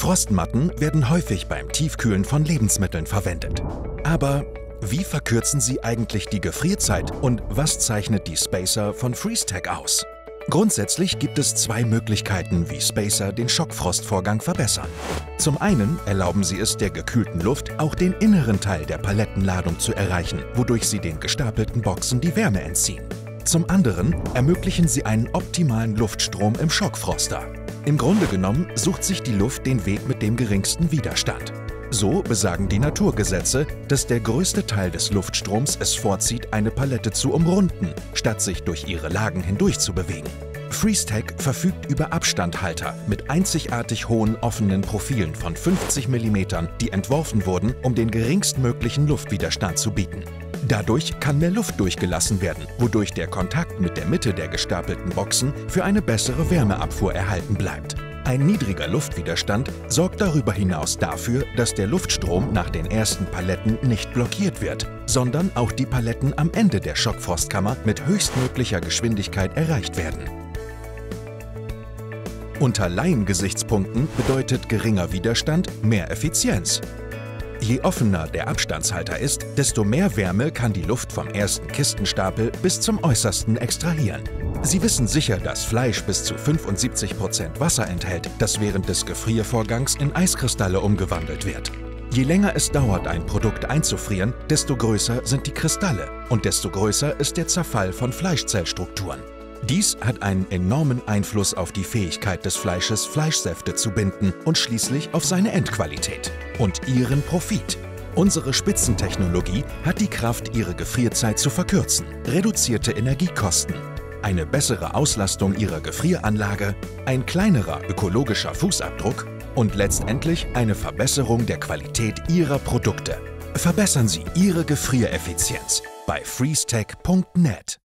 Frostmatten werden häufig beim Tiefkühlen von Lebensmitteln verwendet. Aber wie verkürzen sie eigentlich die Gefrierzeit und was zeichnet die Spacer von FreezeTech aus? Grundsätzlich gibt es zwei Möglichkeiten, wie Spacer den Schockfrostvorgang verbessern. Zum einen erlauben sie es der gekühlten Luft, auch den inneren Teil der Palettenladung zu erreichen, wodurch sie den gestapelten Boxen die Wärme entziehen. Zum anderen ermöglichen sie einen optimalen Luftstrom im Schockfroster. Im Grunde genommen sucht sich die Luft den Weg mit dem geringsten Widerstand. So besagen die Naturgesetze, dass der größte Teil des Luftstroms es vorzieht, eine Palette zu umrunden, statt sich durch ihre Lagen hindurch zu bewegen. FreezeTech verfügt über Abstandhalter mit einzigartig hohen offenen Profilen von 50 mm, die entworfen wurden, um den geringstmöglichen Luftwiderstand zu bieten. Dadurch kann mehr Luft durchgelassen werden, wodurch der Kontakt mit der Mitte der gestapelten Boxen für eine bessere Wärmeabfuhr erhalten bleibt. Ein niedriger Luftwiderstand sorgt darüber hinaus dafür, dass der Luftstrom nach den ersten Paletten nicht blockiert wird, sondern auch die Paletten am Ende der Schockfrostkammer mit höchstmöglicher Geschwindigkeit erreicht werden. Unter Laiengesichtspunkten bedeutet geringer Widerstand mehr Effizienz. Je offener der Abstandshalter ist, desto mehr Wärme kann die Luft vom ersten Kistenstapel bis zum äußersten extrahieren. Sie wissen sicher, dass Fleisch bis zu 75% Wasser enthält, das während des Gefriervorgangs in Eiskristalle umgewandelt wird. Je länger es dauert, ein Produkt einzufrieren, desto größer sind die Kristalle und desto größer ist der Zerfall von Fleischzellstrukturen. Dies hat einen enormen Einfluss auf die Fähigkeit des Fleisches, Fleischsäfte zu binden und schließlich auf seine Endqualität und ihren Profit. Unsere Spitzentechnologie hat die Kraft, ihre Gefrierzeit zu verkürzen, reduzierte Energiekosten, eine bessere Auslastung ihrer Gefrieranlage, ein kleinerer ökologischer Fußabdruck und letztendlich eine Verbesserung der Qualität ihrer Produkte. Verbessern Sie Ihre Gefriereffizienz bei freeztech.net.